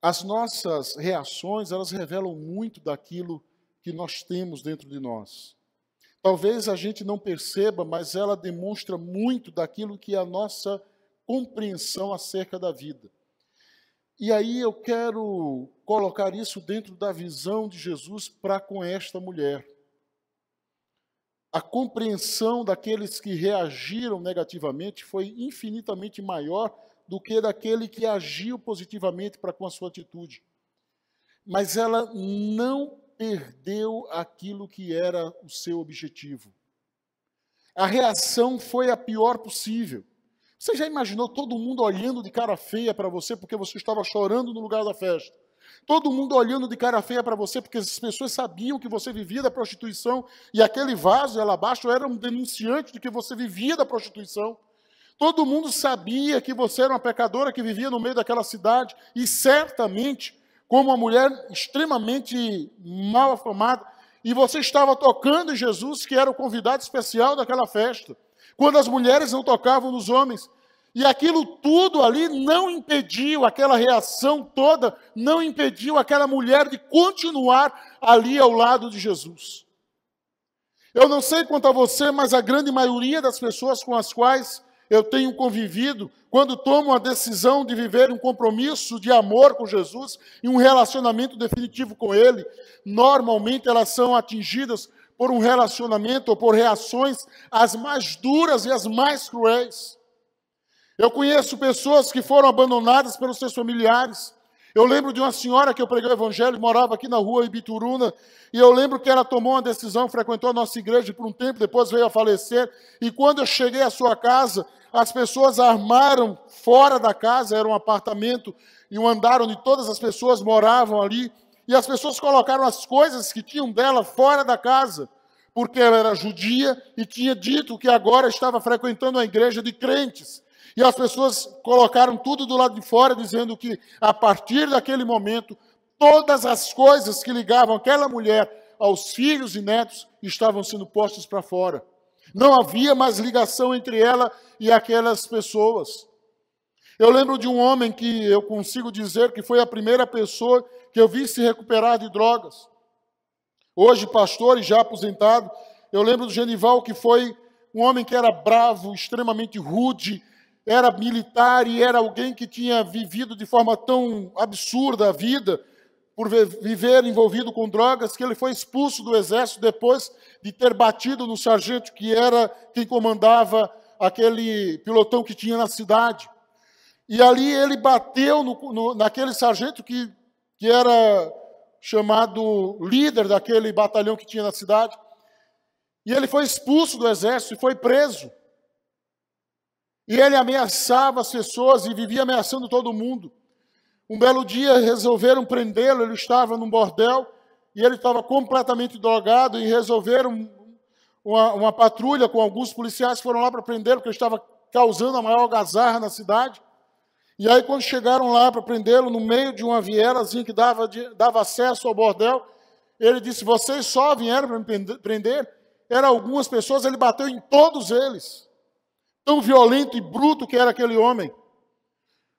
As nossas reações, elas revelam muito daquilo que nós temos dentro de nós. Talvez a gente não perceba, mas ela demonstra muito daquilo que é a nossa compreensão acerca da vida. E aí eu quero colocar isso dentro da visão de Jesus para com esta mulher. A compreensão daqueles que reagiram negativamente foi infinitamente maior do que daquele que agiu positivamente para com a sua atitude. Mas ela não perdeu aquilo que era o seu objetivo. A reação foi a pior possível. Você já imaginou todo mundo olhando de cara feia para você porque você estava chorando no lugar da festa? Todo mundo olhando de cara feia para você porque as pessoas sabiam que você vivia da prostituição e aquele vaso lá abaixo era um denunciante de que você vivia da prostituição. Todo mundo sabia que você era uma pecadora que vivia no meio daquela cidade e certamente, como uma mulher extremamente mal afamada, e você estava tocando em Jesus, que era o convidado especial daquela festa, quando as mulheres não tocavam nos homens. E aquilo tudo ali não impediu, aquela reação toda, não impediu aquela mulher de continuar ali ao lado de Jesus. Eu não sei quanto a você, mas a grande maioria das pessoas com as quais eu tenho convivido, quando tomo a decisão de viver um compromisso de amor com Jesus e um relacionamento definitivo com Ele, normalmente elas são atingidas por um relacionamento ou por reações as mais duras e as mais cruéis. Eu conheço pessoas que foram abandonadas pelos seus familiares, eu lembro de uma senhora que eu preguei o evangelho, morava aqui na rua Ibituruna, e eu lembro que ela tomou uma decisão, frequentou a nossa igreja por um tempo, depois veio a falecer, e quando eu cheguei à sua casa, as pessoas armaram fora da casa, era um apartamento e um andar onde todas as pessoas moravam ali, e as pessoas colocaram as coisas que tinham dela fora da casa, porque ela era judia e tinha dito que agora estava frequentando a igreja de crentes. E as pessoas colocaram tudo do lado de fora, dizendo que a partir daquele momento, todas as coisas que ligavam aquela mulher aos filhos e netos estavam sendo postas para fora. Não havia mais ligação entre ela e aquelas pessoas. Eu lembro de um homem que eu consigo dizer que foi a primeira pessoa que eu vi se recuperar de drogas. Hoje, pastor e já aposentado, eu lembro do Genival, que foi um homem que era bravo, extremamente rude, era militar e era alguém que tinha vivido de forma tão absurda a vida, por viver envolvido com drogas, que ele foi expulso do exército depois de ter batido no sargento que era quem comandava aquele pilotão que tinha na cidade. E ali ele bateu no, no, naquele sargento que, que era chamado líder daquele batalhão que tinha na cidade. E ele foi expulso do exército e foi preso. E ele ameaçava as pessoas e vivia ameaçando todo mundo. Um belo dia resolveram prendê-lo, ele estava num bordel e ele estava completamente drogado e resolveram uma, uma patrulha com alguns policiais foram lá para prendê-lo, porque ele estava causando a maior gazarra na cidade. E aí, quando chegaram lá para prendê-lo, no meio de uma vielazinha que dava, dava acesso ao bordel, ele disse: Vocês só vieram para me prender? Eram algumas pessoas, ele bateu em todos eles. Tão violento e bruto que era aquele homem.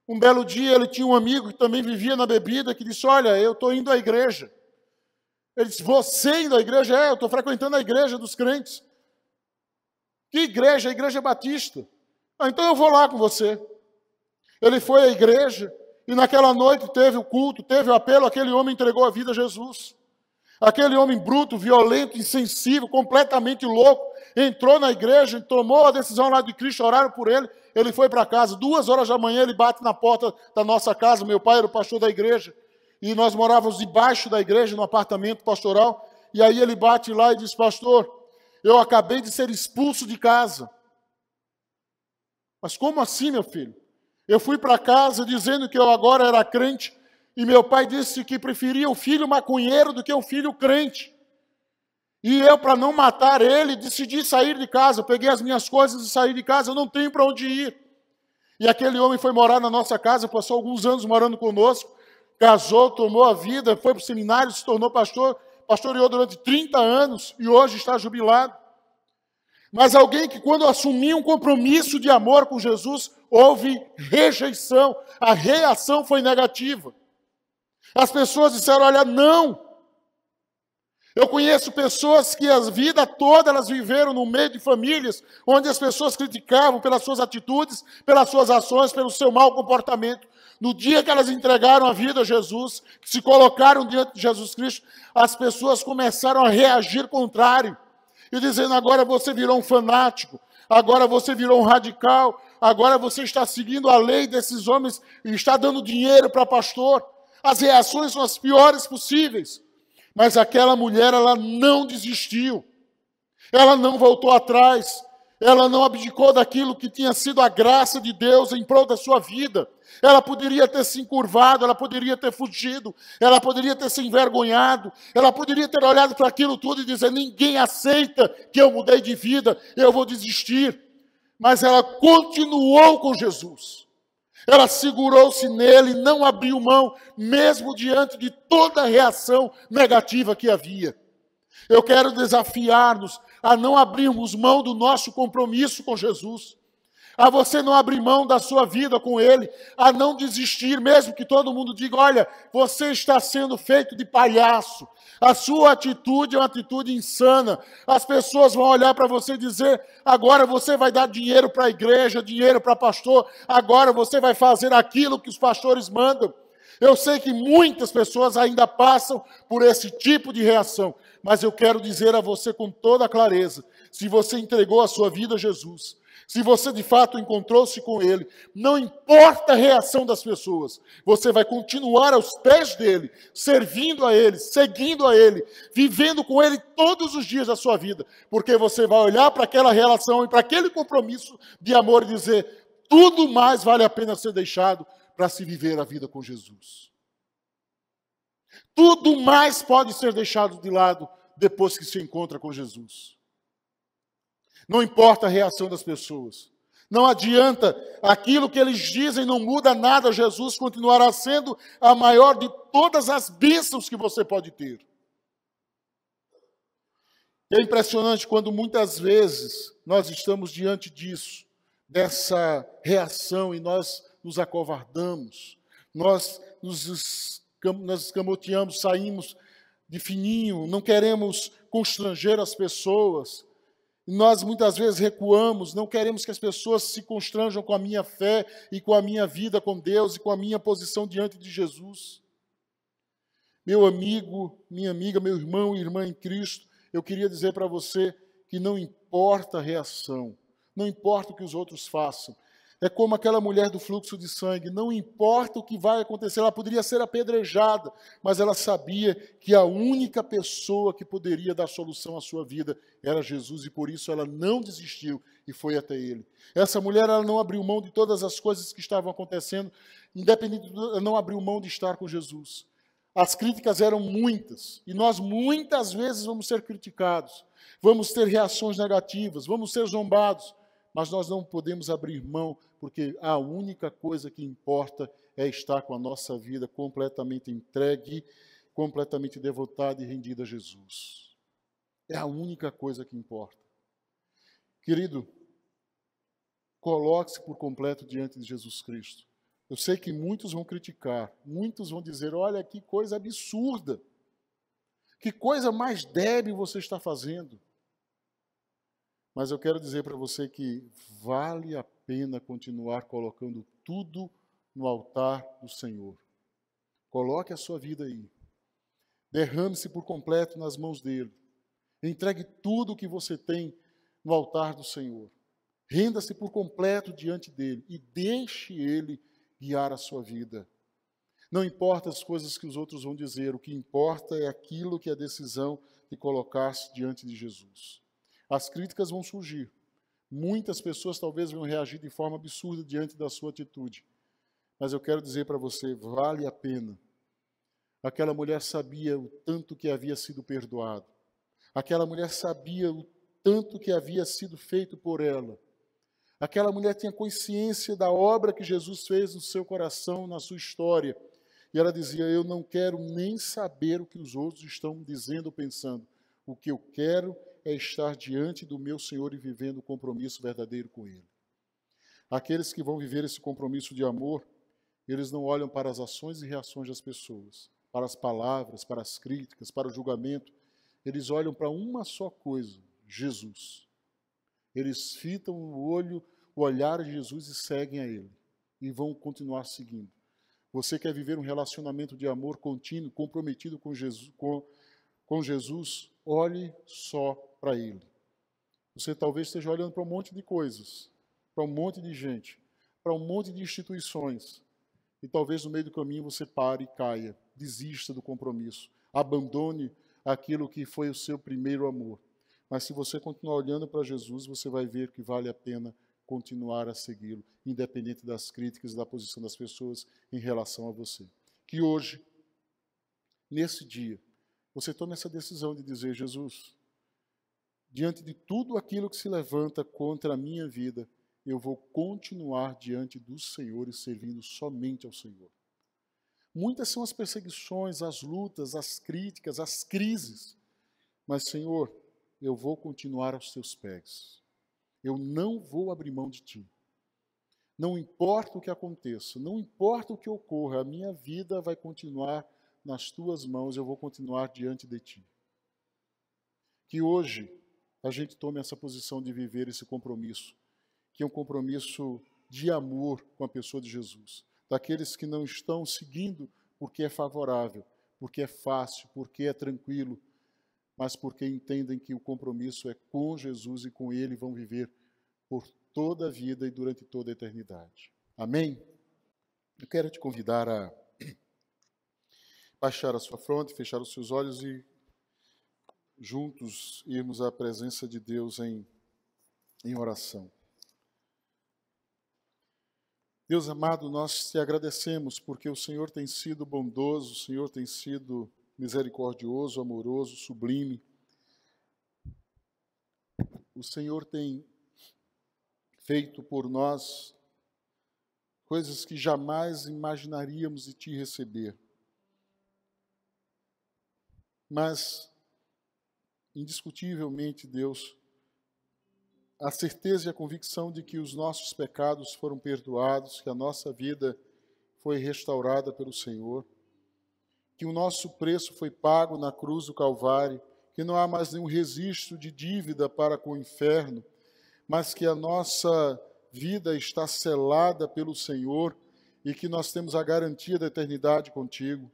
Um belo dia ele tinha um amigo que também vivia na bebida, que disse: Olha, eu estou indo à igreja. Ele disse: Você indo à igreja? É, eu estou frequentando a igreja dos crentes. Que igreja? A igreja batista. Ah, então eu vou lá com você. Ele foi à igreja e naquela noite teve o culto, teve o apelo, aquele homem entregou a vida a Jesus. Aquele homem bruto, violento, insensível, completamente louco, entrou na igreja, tomou a decisão lá de Cristo, oraram por ele, ele foi para casa. Duas horas da manhã ele bate na porta da nossa casa. Meu pai era o pastor da igreja e nós morávamos debaixo da igreja, no apartamento pastoral. E aí ele bate lá e diz: Pastor, eu acabei de ser expulso de casa. Mas como assim, meu filho? Eu fui para casa dizendo que eu agora era crente e meu pai disse que preferia o filho maconheiro do que o filho crente. E eu, para não matar ele, decidi sair de casa. Eu peguei as minhas coisas e saí de casa. Eu não tenho para onde ir. E aquele homem foi morar na nossa casa, passou alguns anos morando conosco, casou, tomou a vida, foi para o seminário, se tornou pastor, pastoreou durante 30 anos e hoje está jubilado. Mas alguém que, quando assumiu um compromisso de amor com Jesus, houve rejeição, a reação foi negativa. As pessoas disseram: Olha, não. Eu conheço pessoas que a vida toda elas viveram no meio de famílias onde as pessoas criticavam pelas suas atitudes, pelas suas ações, pelo seu mau comportamento. No dia que elas entregaram a vida a Jesus, que se colocaram diante de Jesus Cristo, as pessoas começaram a reagir contrário e dizendo: agora você virou um fanático, agora você virou um radical, agora você está seguindo a lei desses homens e está dando dinheiro para pastor. As reações são as piores possíveis. Mas aquela mulher, ela não desistiu. Ela não voltou atrás. Ela não abdicou daquilo que tinha sido a graça de Deus em prol da sua vida. Ela poderia ter se encurvado, ela poderia ter fugido, ela poderia ter se envergonhado, ela poderia ter olhado para aquilo tudo e dizer: ninguém aceita que eu mudei de vida, eu vou desistir. Mas ela continuou com Jesus. Ela segurou-se nele, não abriu mão, mesmo diante de toda a reação negativa que havia. Eu quero desafiar-nos a não abrirmos mão do nosso compromisso com Jesus a você não abrir mão da sua vida com Ele, a não desistir, mesmo que todo mundo diga: olha, você está sendo feito de palhaço, a sua atitude é uma atitude insana. As pessoas vão olhar para você e dizer: agora você vai dar dinheiro para a igreja, dinheiro para pastor, agora você vai fazer aquilo que os pastores mandam. Eu sei que muitas pessoas ainda passam por esse tipo de reação, mas eu quero dizer a você com toda clareza: se você entregou a sua vida a Jesus, se você de fato encontrou-se com Ele, não importa a reação das pessoas, você vai continuar aos pés dele, servindo a Ele, seguindo a Ele, vivendo com Ele todos os dias da sua vida, porque você vai olhar para aquela relação e para aquele compromisso de amor e dizer: tudo mais vale a pena ser deixado para se viver a vida com Jesus. Tudo mais pode ser deixado de lado depois que se encontra com Jesus. Não importa a reação das pessoas. Não adianta, aquilo que eles dizem não muda nada, Jesus continuará sendo a maior de todas as bênçãos que você pode ter. É impressionante quando muitas vezes nós estamos diante disso, dessa reação, e nós nos acovardamos, nós nos nós escamoteamos, saímos de fininho, não queremos constranger as pessoas, Nós muitas vezes recuamos, não queremos que as pessoas se constranjam com a minha fé e com a minha vida com Deus e com a minha posição diante de Jesus. Meu amigo, minha amiga, meu irmão e irmã em Cristo, eu queria dizer para você que não importa a reação, não importa o que os outros façam, é como aquela mulher do fluxo de sangue, não importa o que vai acontecer, ela poderia ser apedrejada, mas ela sabia que a única pessoa que poderia dar solução à sua vida era Jesus e por isso ela não desistiu e foi até ele. Essa mulher ela não abriu mão de todas as coisas que estavam acontecendo, independente, ela não abriu mão de estar com Jesus. As críticas eram muitas e nós muitas vezes vamos ser criticados, vamos ter reações negativas, vamos ser zombados mas nós não podemos abrir mão, porque a única coisa que importa é estar com a nossa vida completamente entregue, completamente devotada e rendida a Jesus. É a única coisa que importa. Querido, coloque-se por completo diante de Jesus Cristo. Eu sei que muitos vão criticar, muitos vão dizer: olha que coisa absurda, que coisa mais débil você está fazendo. Mas eu quero dizer para você que vale a pena continuar colocando tudo no altar do Senhor. Coloque a sua vida aí. Derrame-se por completo nas mãos dele. Entregue tudo o que você tem no altar do Senhor. Renda-se por completo diante dele e deixe ele guiar a sua vida. Não importa as coisas que os outros vão dizer, o que importa é aquilo que é a decisão de colocar-se diante de Jesus. As críticas vão surgir. Muitas pessoas talvez vão reagir de forma absurda diante da sua atitude. Mas eu quero dizer para você, vale a pena. Aquela mulher sabia o tanto que havia sido perdoado. Aquela mulher sabia o tanto que havia sido feito por ela. Aquela mulher tinha consciência da obra que Jesus fez no seu coração, na sua história. E ela dizia: Eu não quero nem saber o que os outros estão dizendo ou pensando. O que eu quero é estar diante do meu Senhor e vivendo o compromisso verdadeiro com Ele. Aqueles que vão viver esse compromisso de amor, eles não olham para as ações e reações das pessoas, para as palavras, para as críticas, para o julgamento. Eles olham para uma só coisa: Jesus. Eles fitam o olho, o olhar de Jesus e seguem a Ele. E vão continuar seguindo. Você quer viver um relacionamento de amor contínuo, comprometido com Jesus, com, com Jesus olhe só para Ele. Você talvez esteja olhando para um monte de coisas, para um monte de gente, para um monte de instituições, e talvez no meio do caminho você pare e caia, desista do compromisso, abandone aquilo que foi o seu primeiro amor. Mas se você continuar olhando para Jesus, você vai ver que vale a pena continuar a segui-lo, independente das críticas e da posição das pessoas em relação a você. Que hoje, nesse dia, você tome essa decisão de dizer: Jesus, diante de tudo aquilo que se levanta contra a minha vida, eu vou continuar diante do Senhor e servindo somente ao Senhor. Muitas são as perseguições, as lutas, as críticas, as crises, mas, Senhor, eu vou continuar aos teus pés. Eu não vou abrir mão de ti. Não importa o que aconteça, não importa o que ocorra, a minha vida vai continuar nas tuas mãos eu vou continuar diante de ti. Que hoje a gente tome essa posição de viver esse compromisso, que é um compromisso de amor com a pessoa de Jesus, daqueles que não estão seguindo porque é favorável, porque é fácil, porque é tranquilo, mas porque entendem que o compromisso é com Jesus e com Ele vão viver por toda a vida e durante toda a eternidade. Amém? Eu quero te convidar a baixar a sua fronte, fechar os seus olhos e juntos irmos à presença de Deus em, em oração. Deus amado, nós te agradecemos porque o Senhor tem sido bondoso, o Senhor tem sido misericordioso, amoroso, sublime. O Senhor tem feito por nós coisas que jamais imaginaríamos de te receber. Mas, indiscutivelmente, Deus, a certeza e a convicção de que os nossos pecados foram perdoados, que a nossa vida foi restaurada pelo Senhor, que o nosso preço foi pago na cruz do Calvário, que não há mais nenhum registro de dívida para com o inferno, mas que a nossa vida está selada pelo Senhor e que nós temos a garantia da eternidade contigo.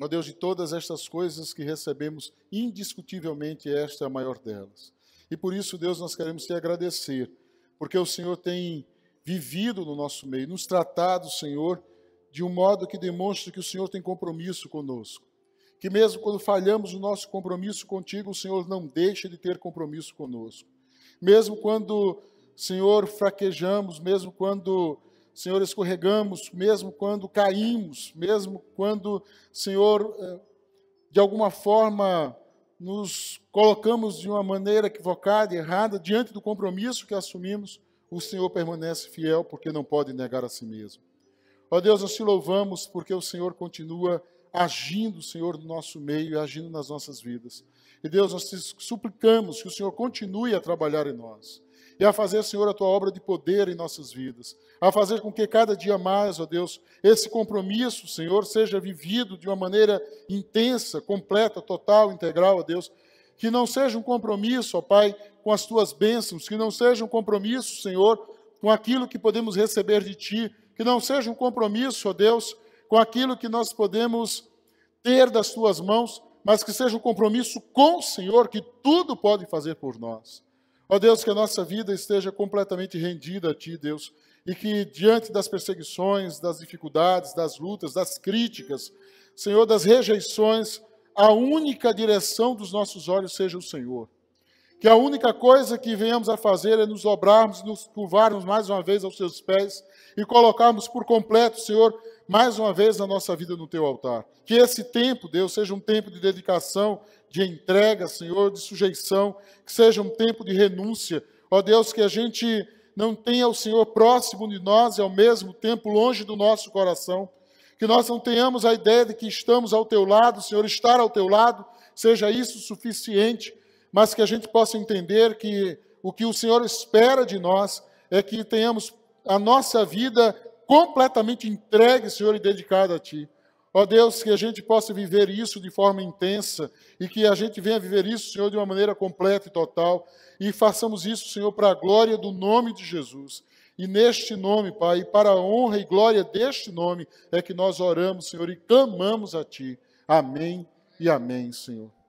Ó Deus, de todas estas coisas que recebemos, indiscutivelmente esta é a maior delas. E por isso, Deus, nós queremos te agradecer, porque o Senhor tem vivido no nosso meio, nos tratado, Senhor, de um modo que demonstre que o Senhor tem compromisso conosco. Que mesmo quando falhamos o nosso compromisso contigo, o Senhor não deixa de ter compromisso conosco. Mesmo quando, Senhor, fraquejamos, mesmo quando, Senhor, escorregamos, mesmo quando caímos, mesmo quando, Senhor, eh, de alguma forma nos colocamos de uma maneira equivocada errada diante do compromisso que assumimos, o Senhor permanece fiel porque não pode negar a si mesmo. Ó Deus, nós te louvamos porque o Senhor continua agindo, Senhor, no nosso meio e agindo nas nossas vidas. E Deus, nós te suplicamos que o Senhor continue a trabalhar em nós e a fazer, Senhor, a tua obra de poder em nossas vidas, a fazer com que cada dia mais, ó Deus, esse compromisso, Senhor, seja vivido de uma maneira intensa, completa, total, integral, ó Deus, que não seja um compromisso, ó Pai, com as tuas bênçãos, que não seja um compromisso, Senhor, com aquilo que podemos receber de ti, que não seja um compromisso, ó Deus, com aquilo que nós podemos ter das tuas mãos, mas que seja um compromisso com o Senhor, que tudo pode fazer por nós. Ó Deus, que a nossa vida esteja completamente rendida a Ti, Deus, e que diante das perseguições, das dificuldades, das lutas, das críticas, Senhor, das rejeições, a única direção dos nossos olhos seja o Senhor que a única coisa que venhamos a fazer é nos dobrarmos, nos curvarmos mais uma vez aos seus pés e colocarmos por completo, Senhor, mais uma vez a nossa vida no teu altar. Que esse tempo, Deus, seja um tempo de dedicação, de entrega, Senhor, de sujeição, que seja um tempo de renúncia. Ó Deus, que a gente não tenha o Senhor próximo de nós e ao mesmo tempo longe do nosso coração. Que nós não tenhamos a ideia de que estamos ao teu lado, Senhor, estar ao teu lado, seja isso suficiente mas que a gente possa entender que o que o Senhor espera de nós é que tenhamos a nossa vida completamente entregue, Senhor, e dedicada a Ti. Ó Deus, que a gente possa viver isso de forma intensa e que a gente venha viver isso, Senhor, de uma maneira completa e total e façamos isso, Senhor, para a glória do nome de Jesus. E neste nome, Pai, e para a honra e glória deste nome, é que nós oramos, Senhor, e clamamos a Ti. Amém e amém, Senhor.